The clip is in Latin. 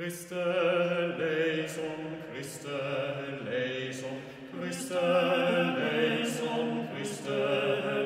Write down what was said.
Christe leisum, Christe leisum, Christe leisum, Christe leisum.